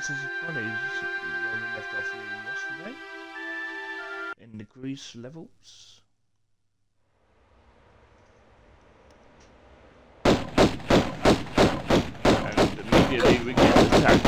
St. Francis College, where we left off yesterday, in the Greece levels. And immediately we get attacked.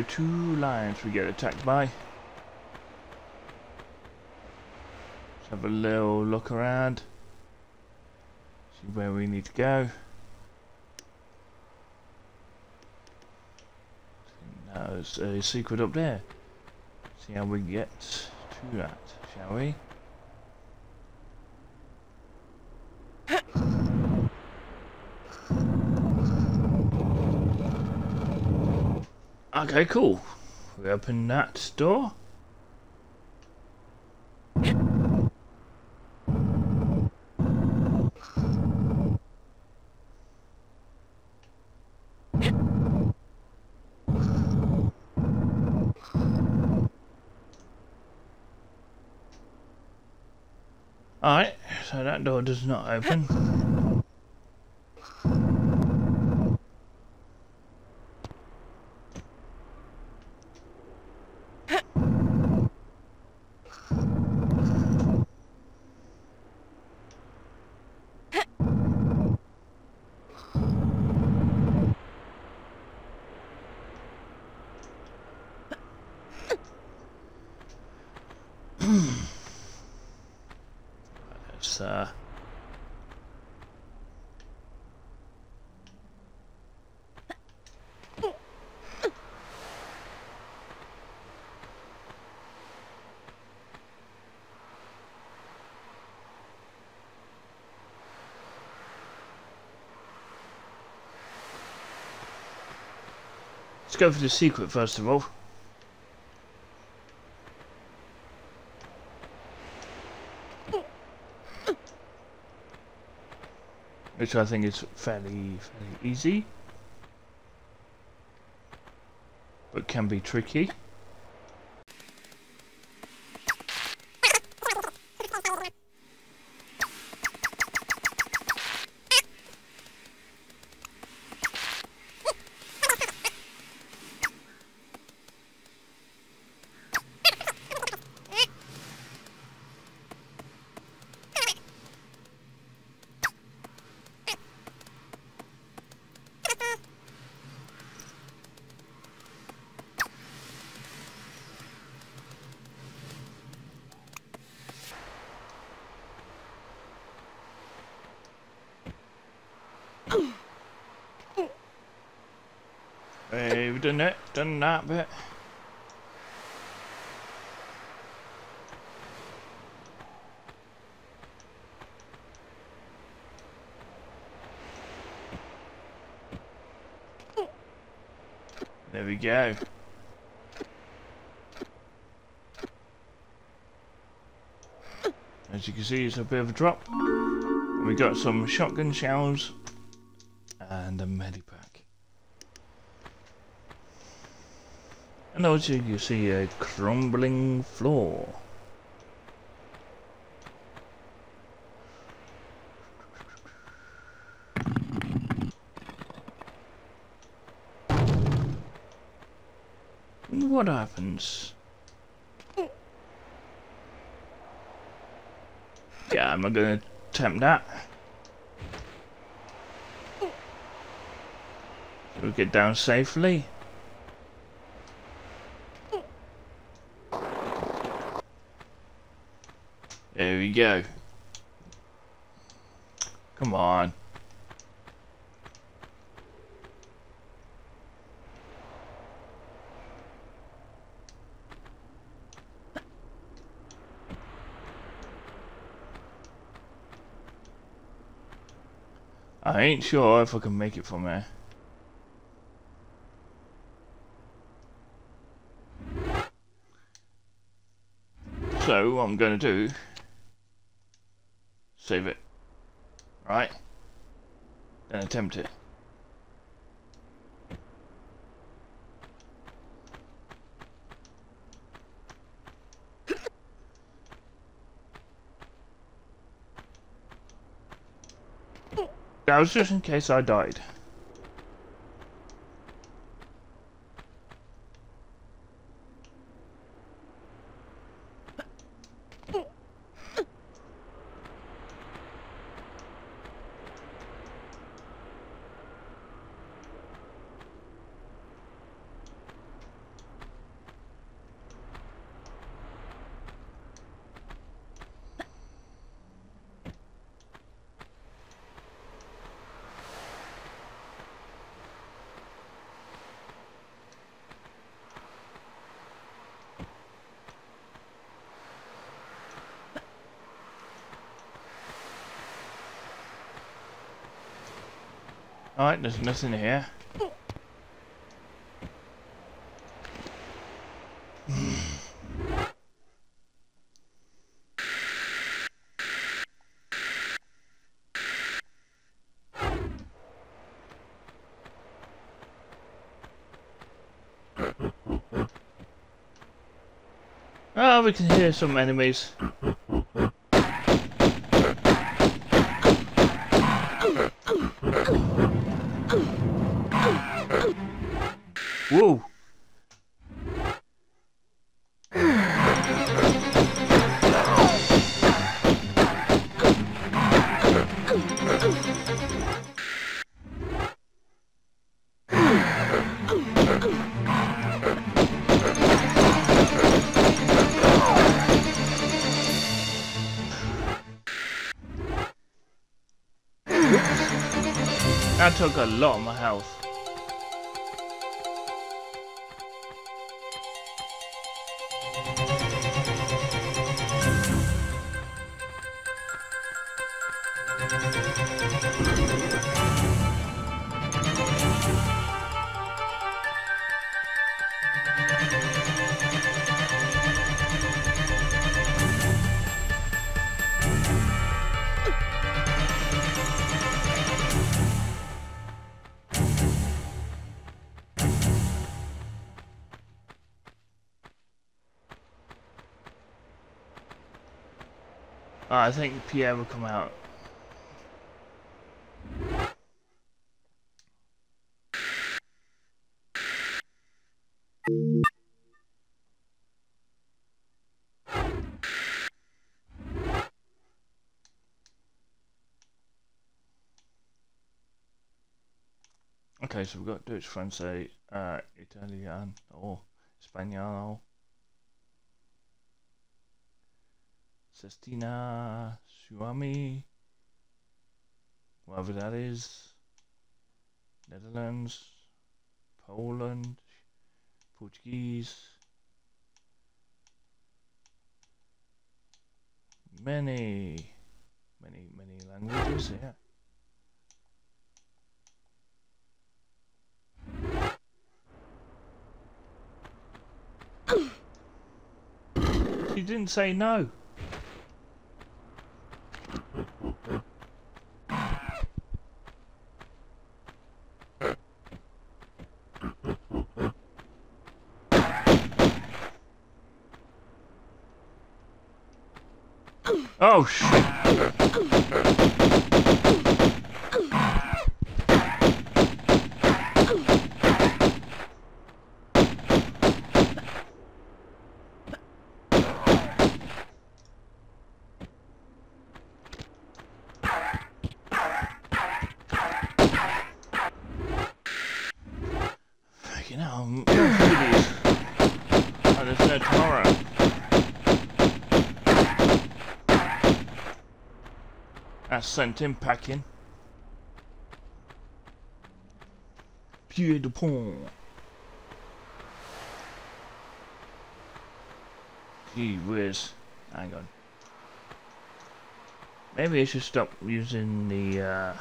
By two lions we get attacked by. Let's have a little look around. See where we need to go. Now there's a secret up there. See how we get to that, shall we? Okay, cool. We open that door. Alright, so that door does not open. Let's uh Let's go for the secret first of all. which I think is fairly fairly easy, but can be tricky. Hey, we've done it, done that bit. There we go. As you can see, it's a bit of a drop. We got some shotgun shells and a medipack. And also you see a crumbling floor. What happens? Yeah, I'm not gonna attempt that. We'll get down safely. There we go. Come on. I ain't sure if I can make it from there. So what I'm going to do save it, right? Then attempt it. That was just in case I died. There's nothing here. Oh, we can hear some enemies. Lot of my I think Pierre will come out. Okay, so we've got Dutch, French, uh, Italian, or Spanish. Sestina Suomi, whatever that is, Netherlands, Poland, Portuguese, many, many, many languages, yeah. she didn't say no. Oh shit. Fucking hell, I'm Oh, there's no tomorrow. That's sent him packing. Pied de pont. Gee whiz. Hang on. Maybe I should stop using the uh,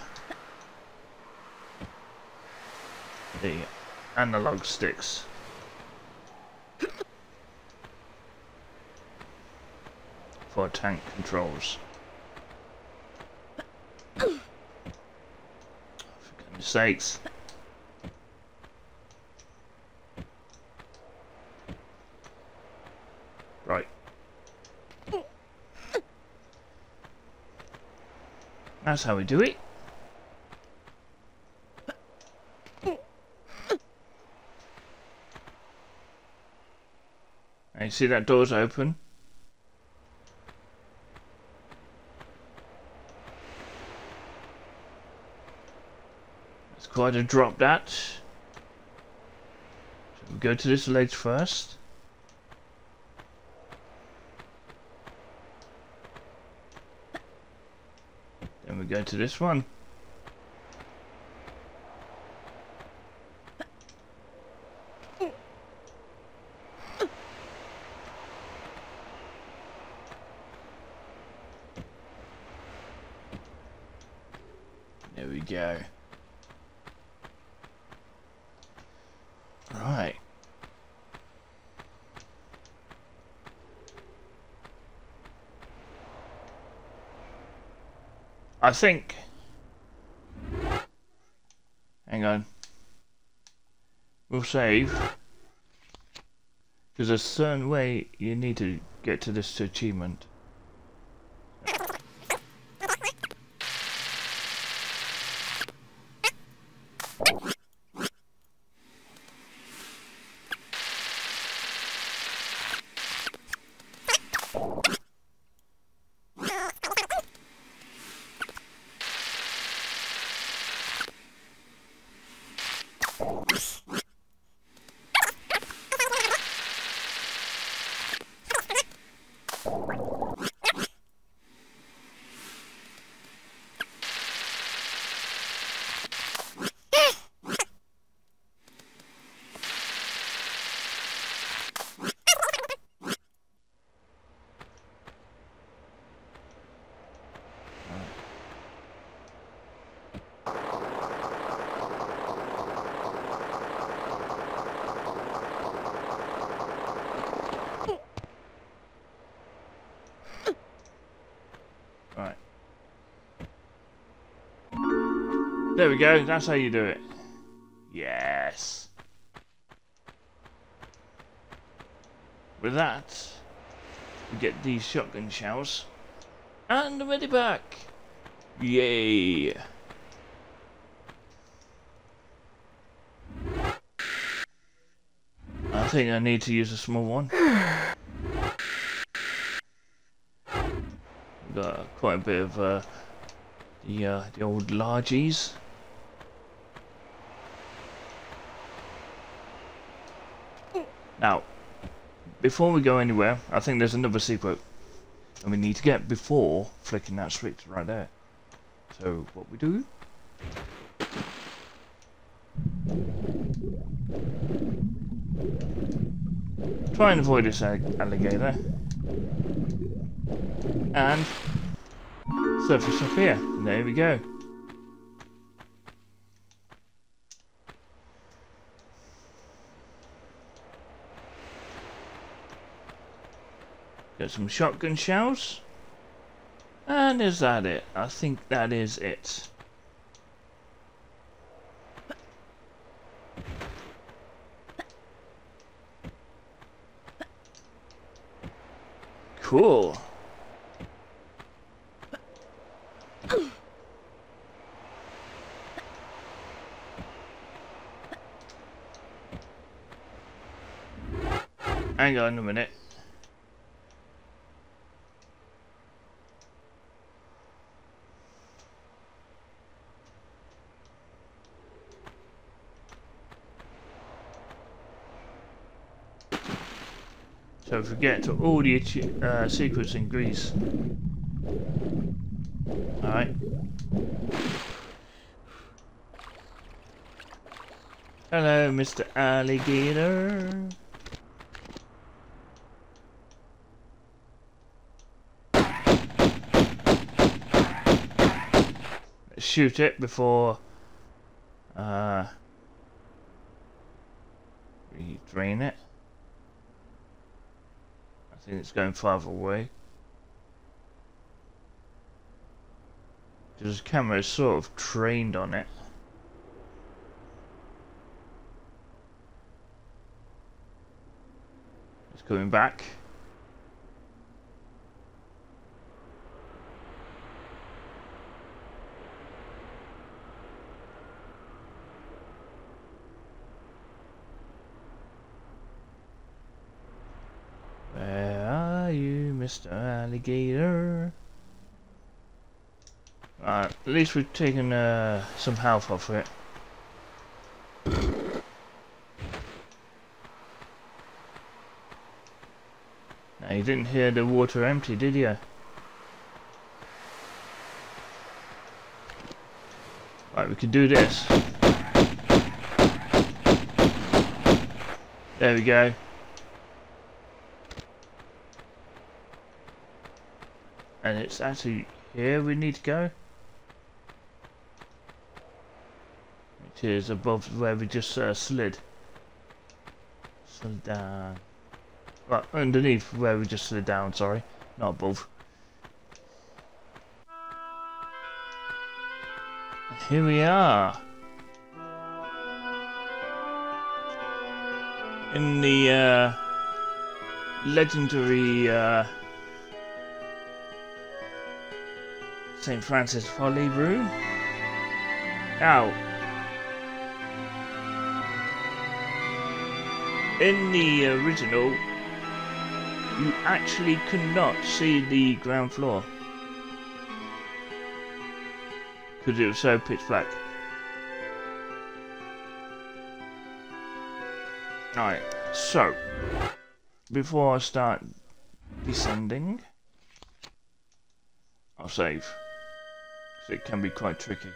the analog sticks. for tank controls. For goodness sakes. Right. That's how we do it. And you see that door's open. Quite drop that. So we go to this ledge first. Then we go to this one. There we go. Right. I think. Hang on. We'll save. There's a certain way you need to get to this achievement. Right. There we go. That's how you do it. Yes. With that, we get these shotgun shells. And the medipack. Yay. I think I need to use a small one. Got quite a bit of uh, the uh, the old largies. Now, before we go anywhere, I think there's another secret, and we need to get before flicking that switch right there. So what we do? Try and avoid this alligator. And surface up here. There we go. Some shotgun shells. And is that it? I think that is it. Cool. Hang on a minute. So forget all the uh, secrets in Greece. Alright. Hello, Mr. Alligator. shoot it before uh, we drain it think it's going farther away. Because the camera is sort of trained on it. It's coming back. Mr. Alligator? Alright, at least we've taken uh, some health off it. Now, you didn't hear the water empty, did you? Right, we could do this. There we go. And it's actually here we need to go. Which is above where we just uh, slid. Slid down. Well, underneath where we just slid down, sorry. Not above. Here we are. In the uh, legendary uh, St. Francis Folly room. Now, in the original, you actually could not see the ground floor. Because it was so pitch black. Alright, so, before I start descending, I'll save it can be quite tricky.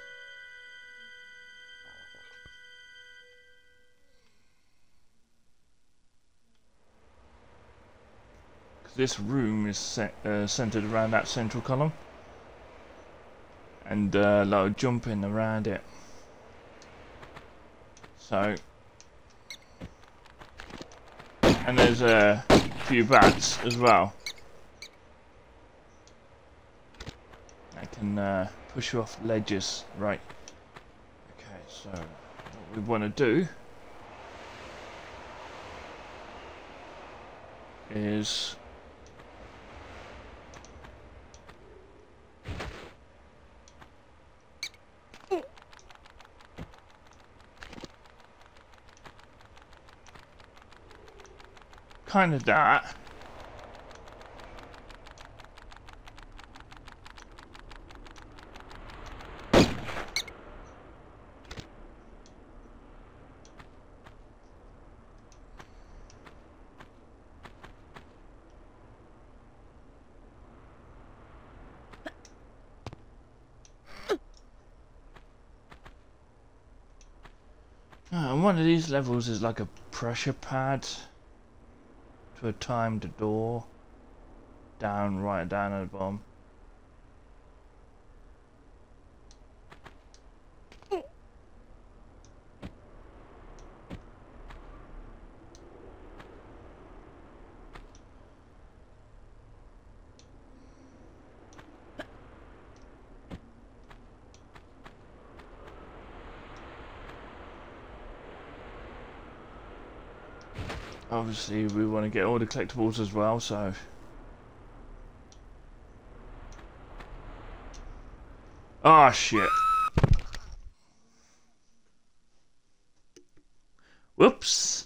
This room is set, uh, centered around that central column and uh, a lot of jumping around it. So, and there's a few bats as well. Can uh, push you off ledges. Right. Okay, so what we want to do is kind of that one of these levels is like a pressure pad to a timed door down right down at the bottom. Obviously we want to get all the collectibles as well, so... Ah, oh, shit. Whoops.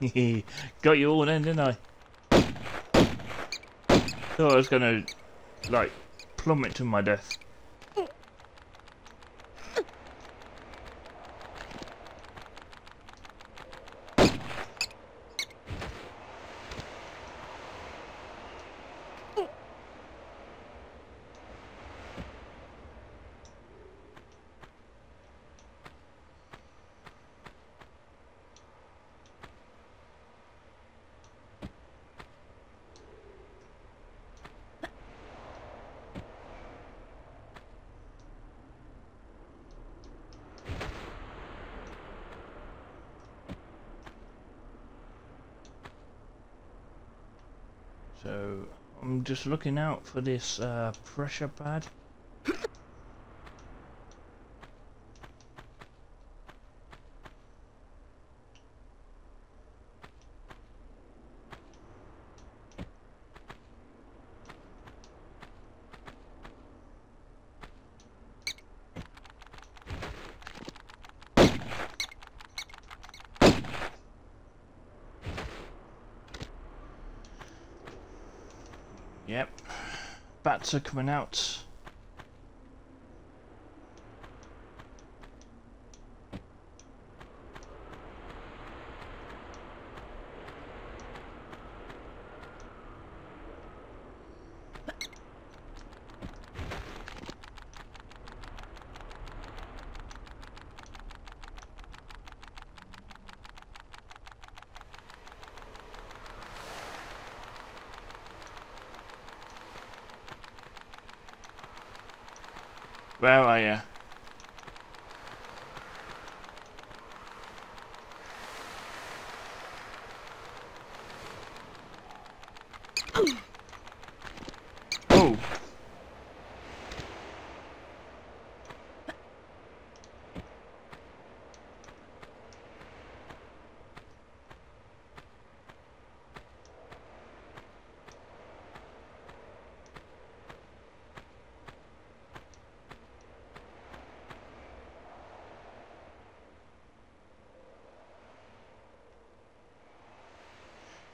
Got you all in, didn't I? Thought I was gonna, like, plummet to my death. Just looking out for this uh, pressure pad. Yep. Bats are coming out. Where are you? Oh.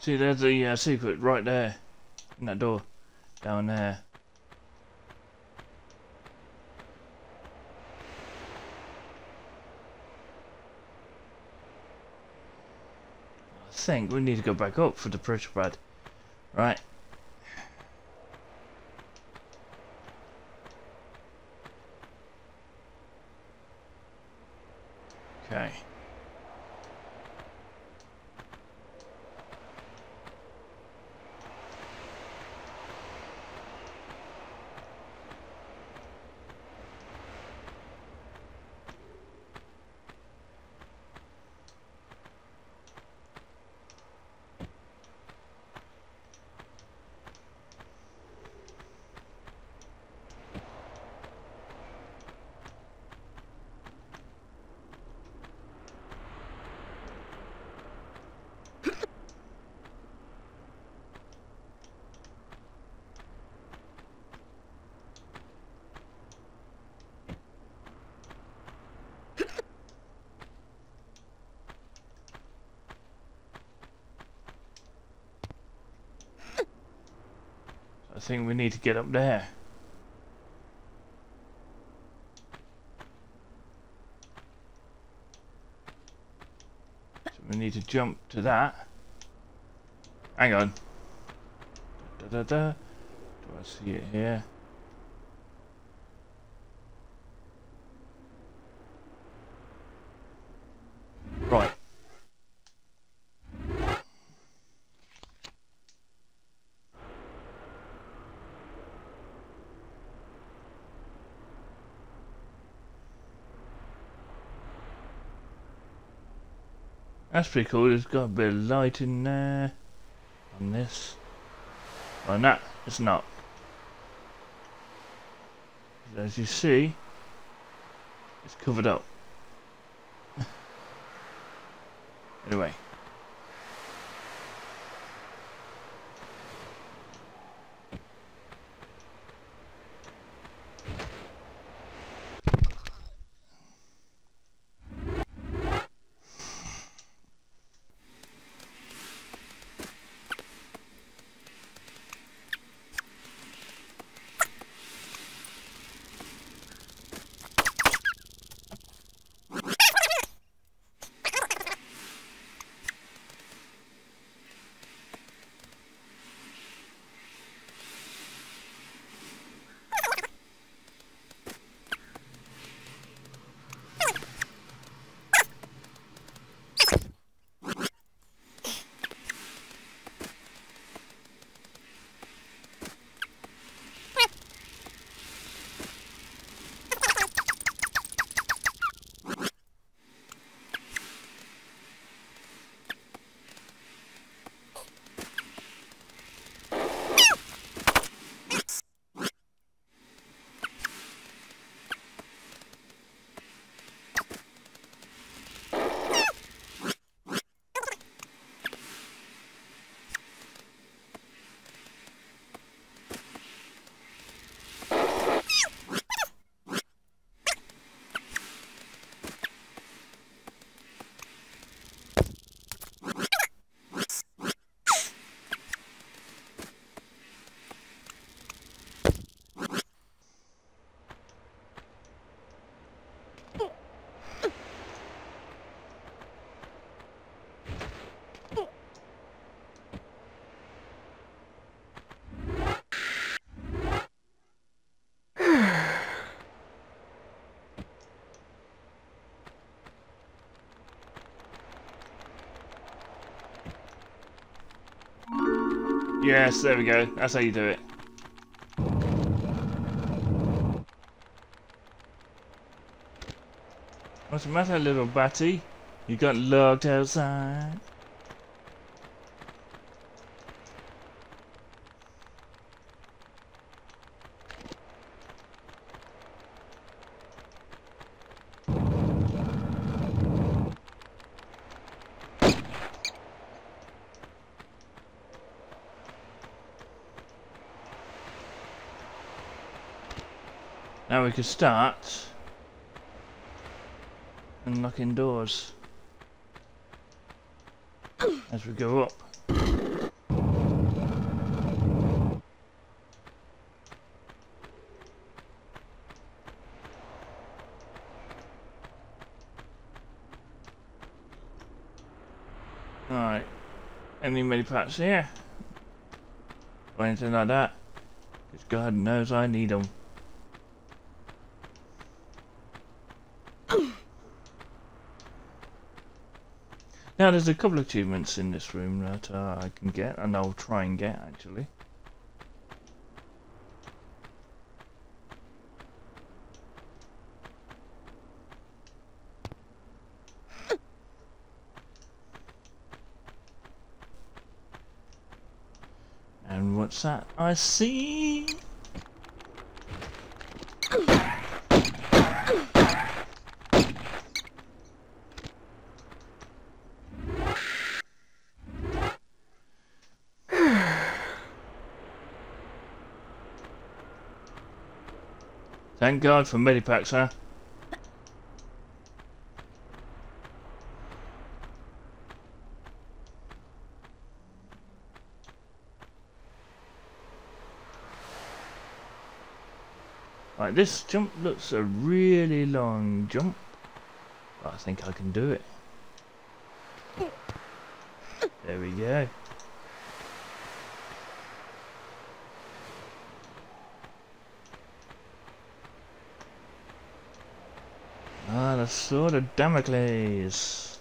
See, there's the uh, secret right there. In that door. Down there. I think we need to go back up for the pressure pad. Right. Okay. I think we need to get up there. So we need to jump to that. Hang on. Da, da, da, Do I see it here? Right. Cool. It's got a bit of light in there. On this. On that, it's not. As you see, it's covered up. Yes, there we go. That's how you do it. What's the matter, little batty? You got locked outside? Now we can start unlocking doors as we go up. Alright, any mini parts here? Or anything like that? Because God knows I need them. Now there's a couple of achievements in this room that uh, I can get, and I'll try and get actually. And what's that I see? Thank God for medipacks, huh? Right, this jump looks a really long jump. I think I can do it. There we go. Ah, sword of Damocles.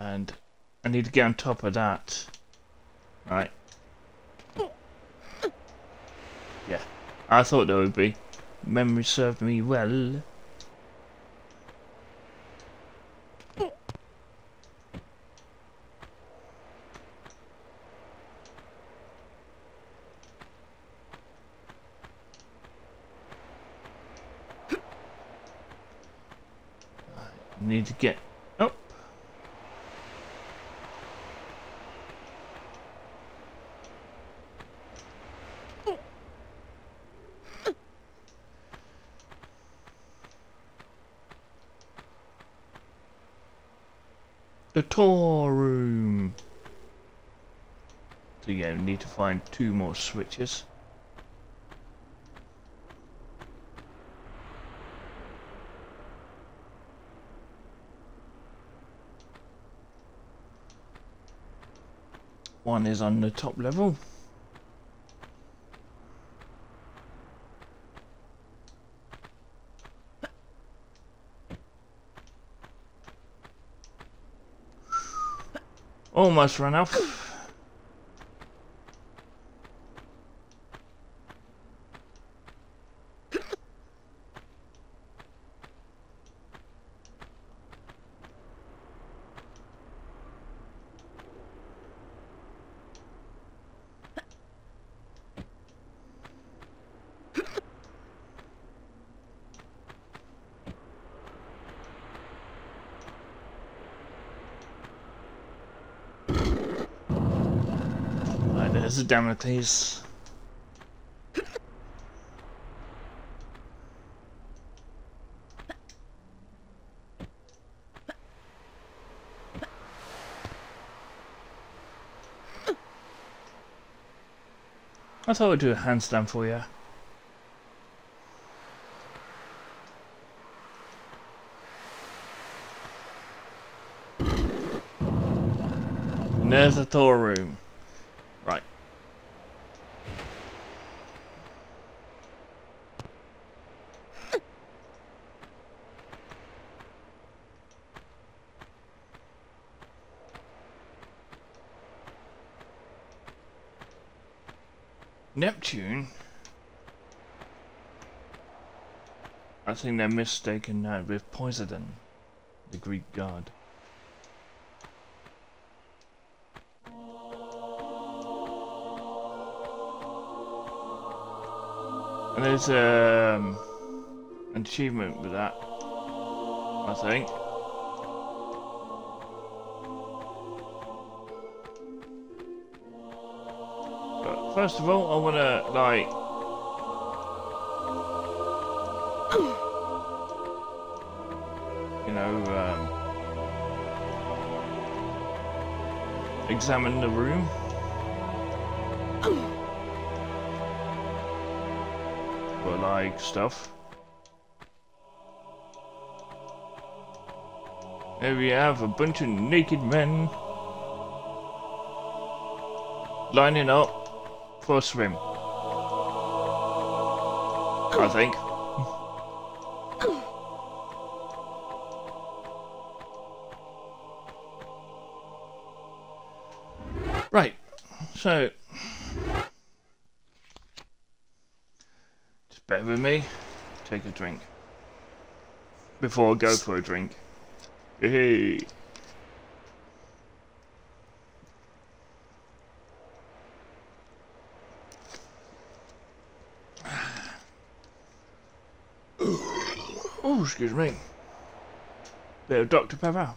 and I need to get on top of that. Right. Yeah, I thought there would be. Memory served me well. Need to get up. The tour room. So yeah, we need to find two more switches. One is on the top level. Almost run off. This is Damocles. I thought I'd do a handstand for you. There's a tour room. Neptune? I think they're mistaken that with Poseidon, the Greek god. And there's um, an achievement with that, I think. First of all, I want to, like, you know, um, examine the room. For like stuff. There we have a bunch of naked men lining up a swim. I think. Right, so just bear with me. Take a drink before I go for a drink. Hey. Oh, excuse me. Bit of Dr. Pepper.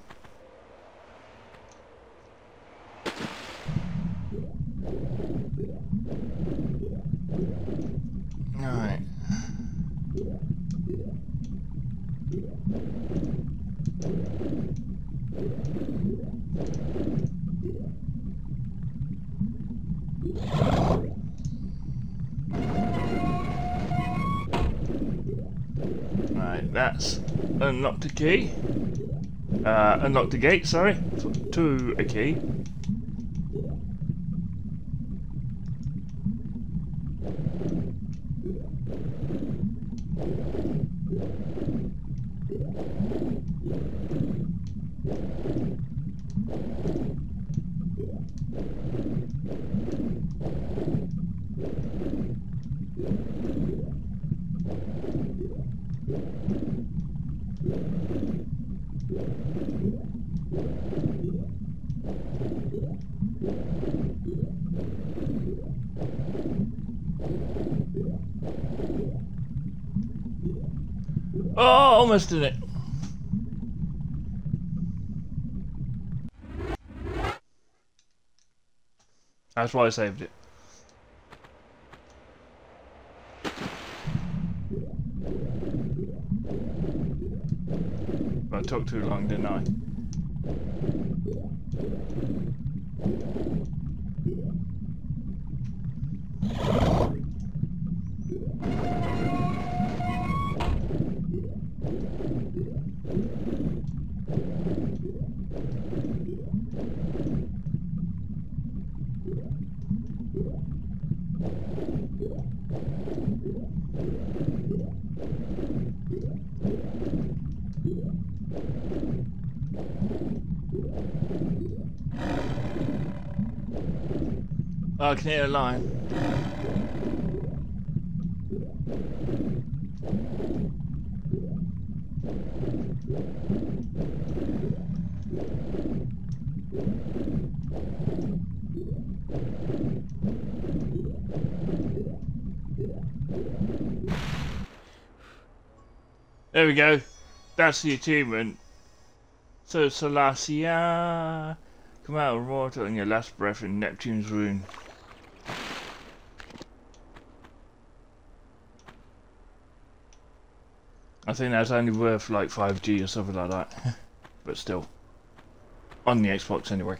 Unlocked the key. Uh, unlocked the gate, sorry, to a key. Oh, almost did it. That's why I saved it. I took too long, didn't I? Oh, I can hear a line. There we go. That's the achievement. So Salacia, uh, come out of water on your last breath in Neptune's rune. I think that's only worth like 5G or something like that. but still. On the Xbox anyway.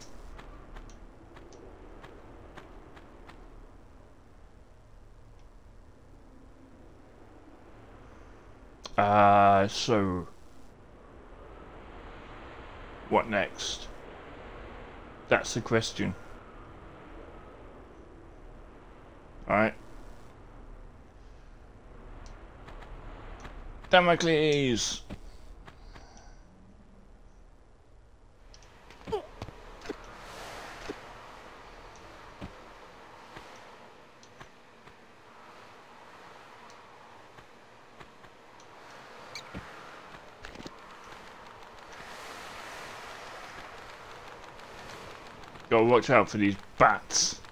Uh, so... What next? That's the question. Alright. Damocles! Gotta watch out for these bats.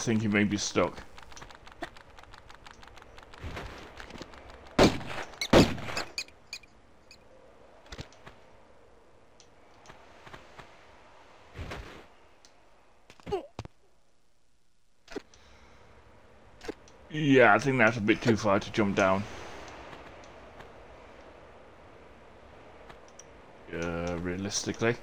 Think he may be stuck. Yeah, I think that's a bit too far to jump down. Uh, realistically.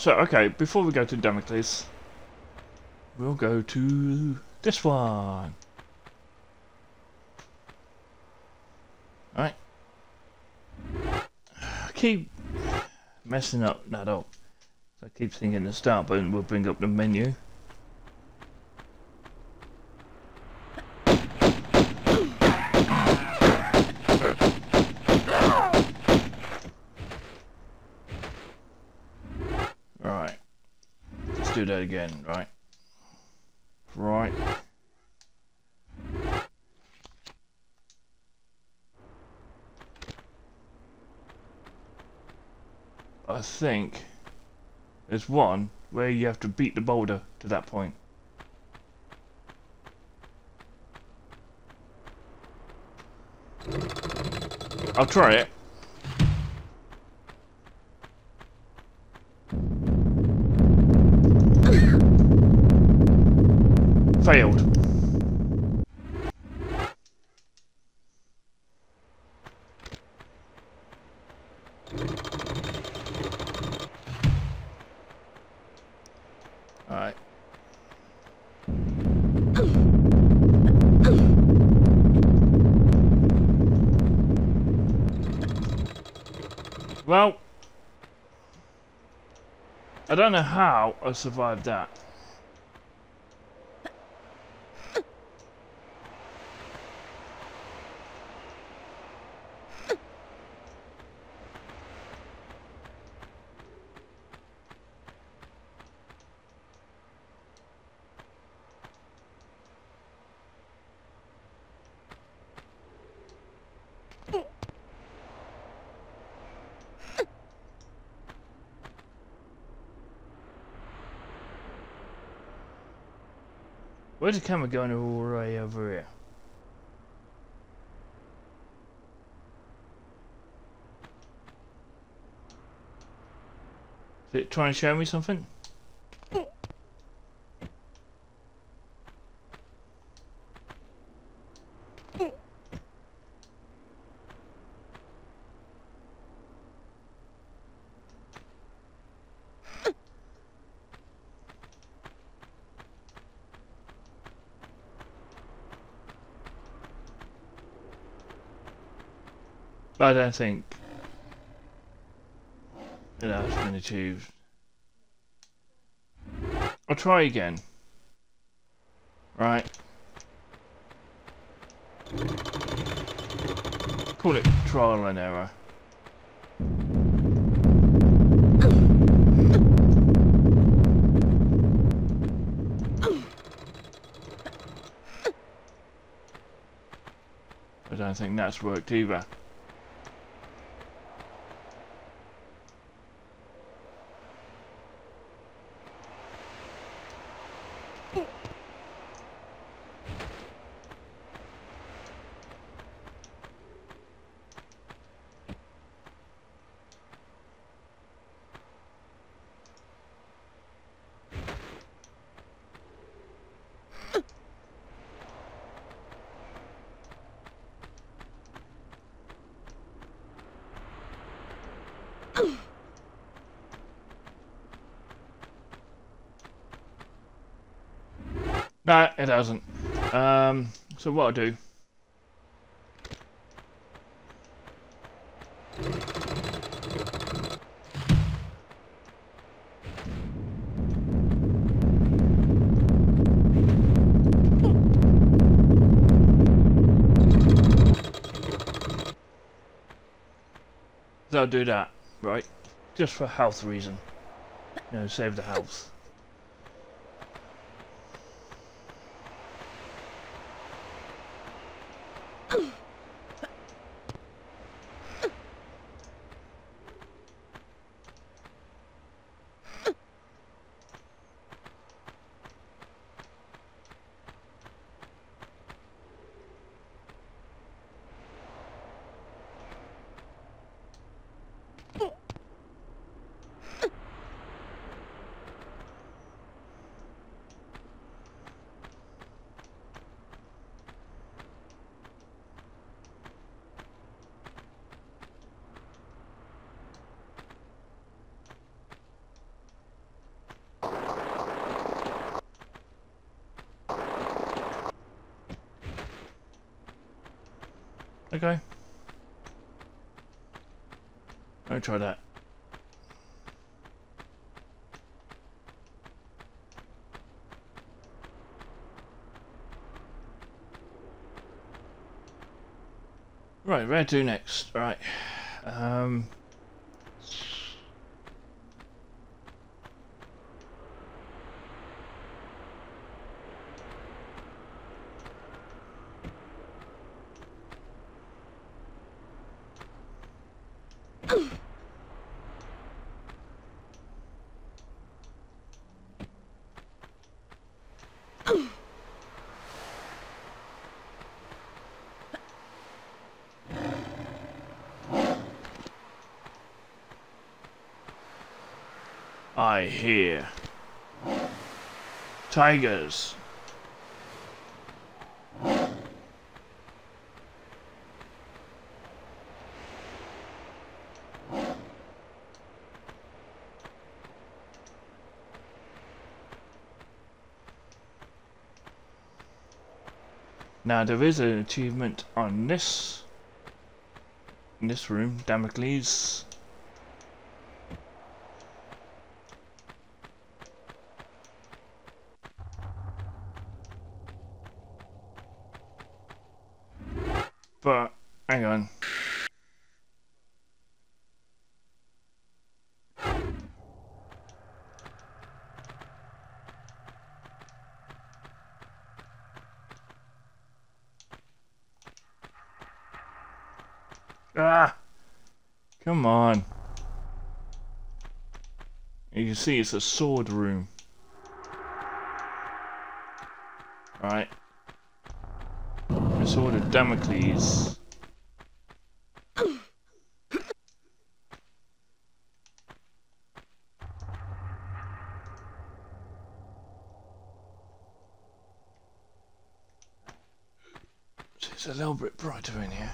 So, okay, before we go to Damocles, we'll go to this one. Alright. Keep messing up that up. So I keep thinking the start button will bring up the menu. that again, right? Right. I think there's one where you have to beat the boulder to that point. I'll try it. Failed. Alright. Well, I don't know how I survived that. Where's the camera going all the way over here? Is it trying to show me something? I don't think that's been achieved. I'll try again. Right. Call it trial and error. I don't think that's worked either. No, it hasn't. Um, so what I'll do... So I'll do that, right? Just for health reason. You know, save the health. Okay. I'll try that. Right, where to next? Right. Um I hear tigers. Now there is an achievement on this in this room, Damocles. But hang on. Ah! Come on. You can see it's a sword room. Right. The sword of Damocles. It's a little bit brighter in here.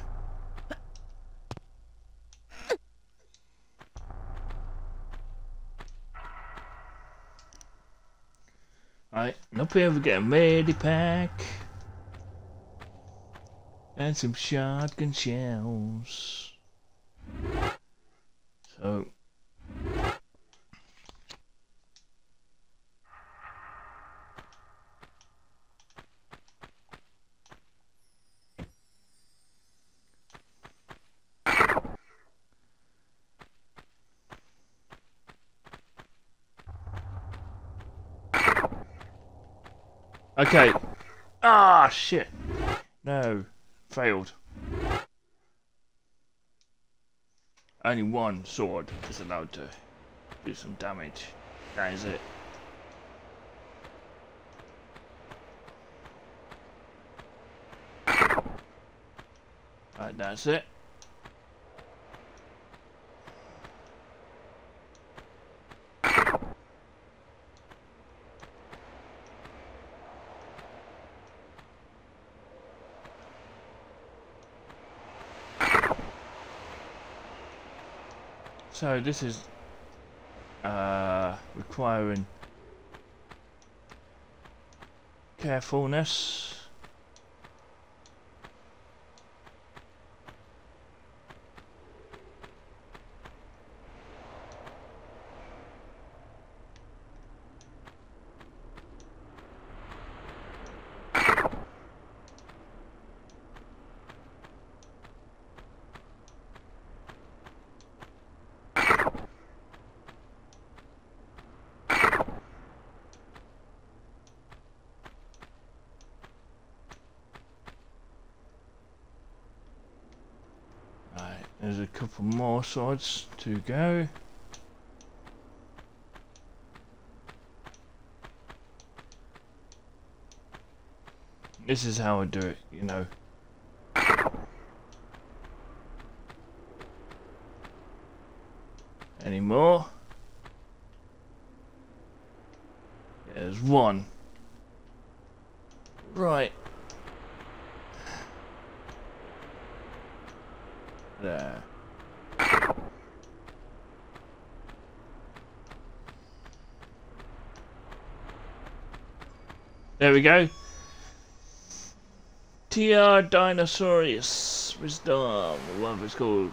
Right, up here we get a medipack. And some shotgun shells. So. Okay. Ah, shit. No. Failed. Only one sword is allowed to do some damage. That is it. Right, that's it. So this is uh, requiring carefulness. There's a couple more sides to go. This is how I do it, you know. Any more? There's one. Right. There. There we go. TR Dinosaurus Wisdom, whatever it's called.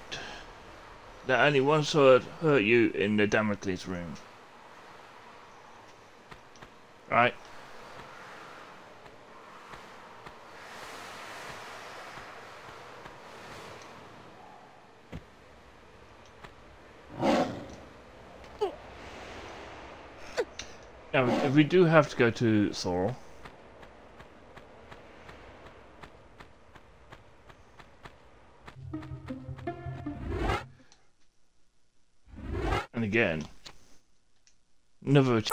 That only one sword hurt you in the Damocles room. Right. Now, if we do have to go to Thor. Never.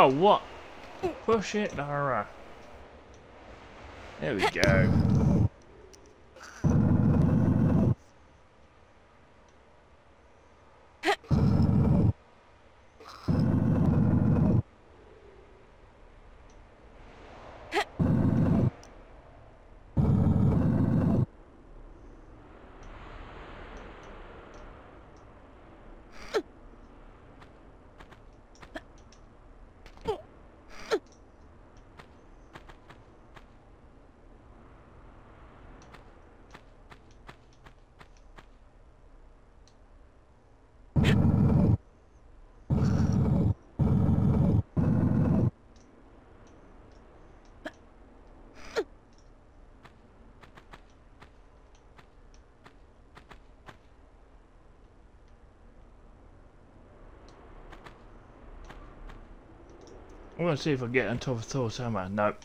Oh, what? Push it, Dara. There we go. I want to see if I get on top of Thor's hammer. Nope.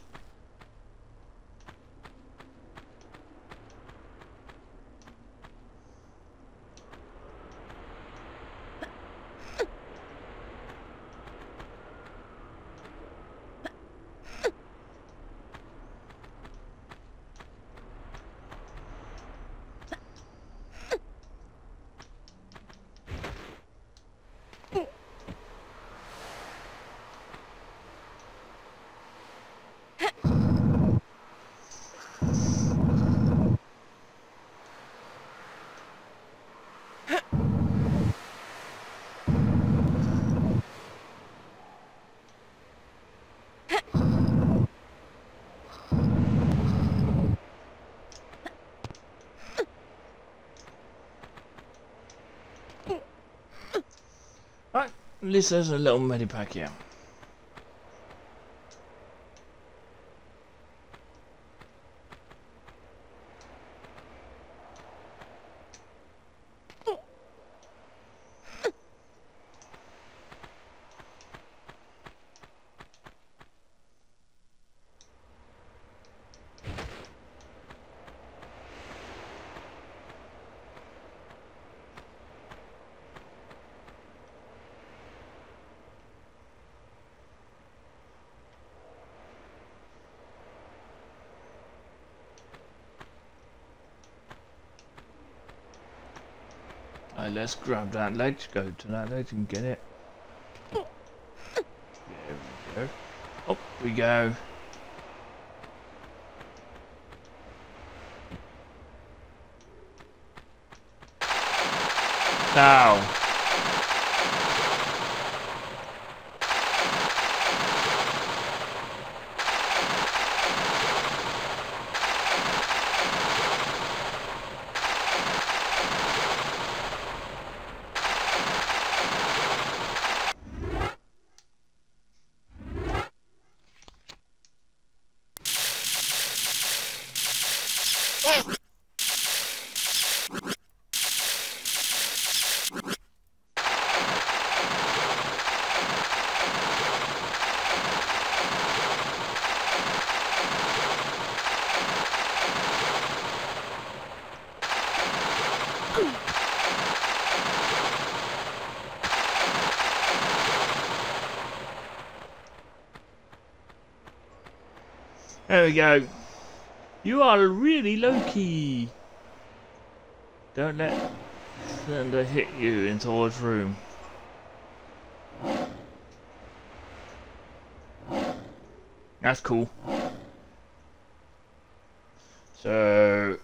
Least there's a little medipack here. Let's grab that ledge, go to that ledge and get it. There we go. Up we go. Now. There we go. You are really low-key. Don't let thunder hit you in Thor's room. That's cool. So,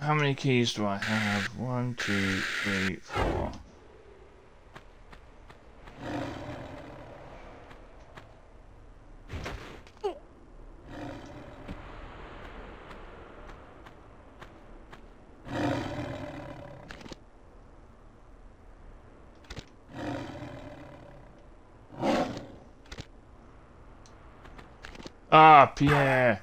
how many keys do I have? One, two, three, four. Ah, Pierre.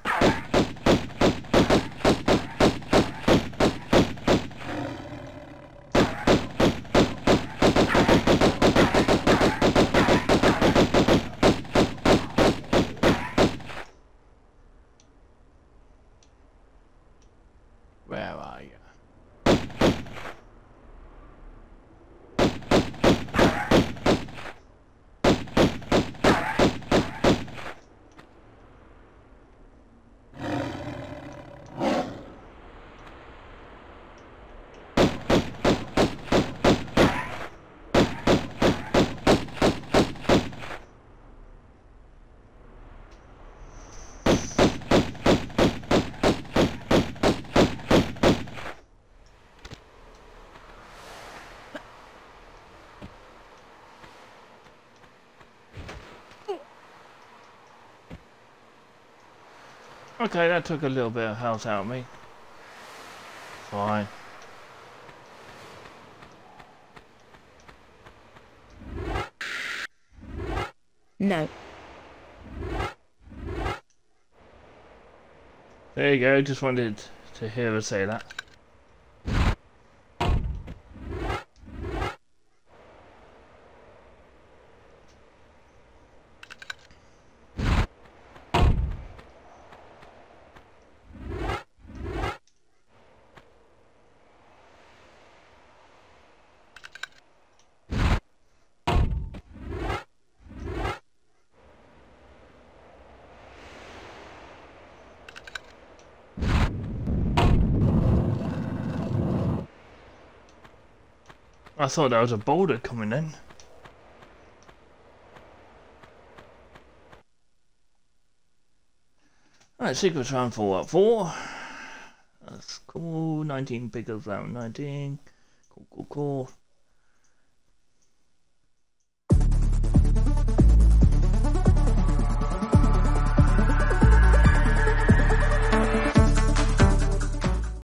Okay, that took a little bit of health out of me. Fine. No. There you go, just wanted to hear her say that. Thought that was a boulder coming in. Alright, secrets round for what? Four? That's cool. 19 pickles out 19. Cool, cool, cool.